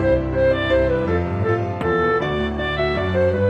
thank you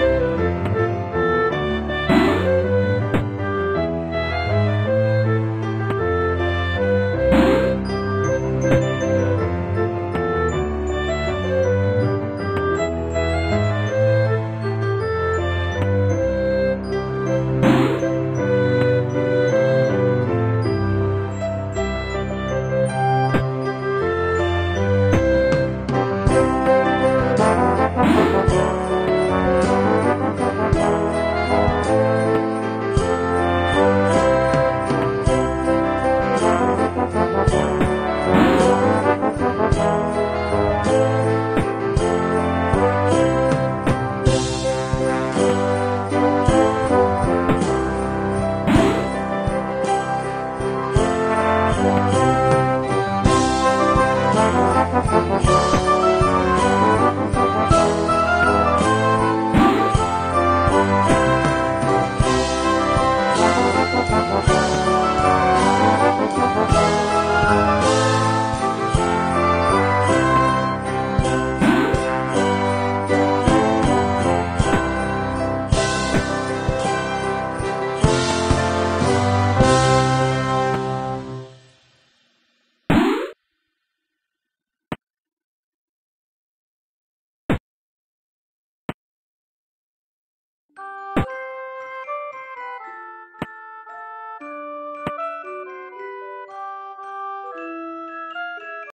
Música